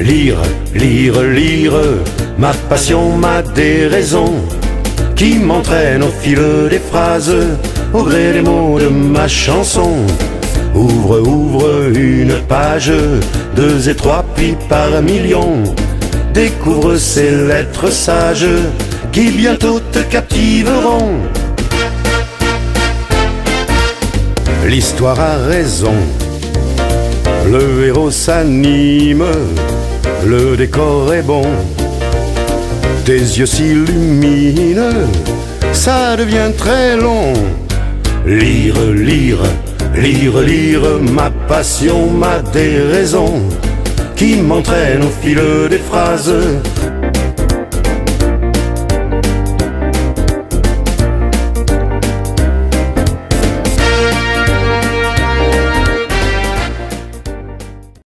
Lire, lire, ma passion m'a des raisons qui m'entraînent au fil des phrases, au gré des mots de ma chanson. Ouvre, ouvre une page, deux et trois, puis par millions. Découvre ces lettres sages qui bientôt te captiveront. L'histoire a raison, le héros s'anime, le décor est bon, tes yeux s'illuminent, ça devient très long. Lire, lire, lire, lire, ma passion m'a des raisons qui m'entraînent au fil des phrases